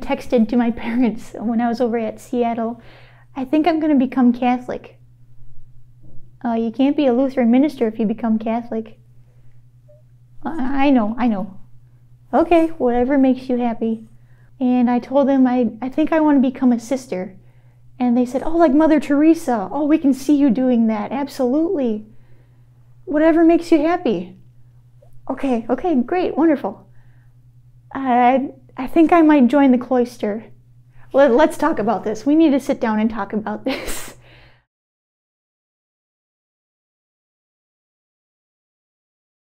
texted to my parents when I was over at Seattle. I think I'm going to become Catholic. Uh, you can't be a Lutheran minister if you become Catholic. I know, I know. Okay, whatever makes you happy. And I told them I, I think I want to become a sister. And they said, Oh, like Mother Teresa. Oh, we can see you doing that. Absolutely. Whatever makes you happy. Okay, okay, great, wonderful. I, I think I might join the cloister. Let, let's talk about this. We need to sit down and talk about this.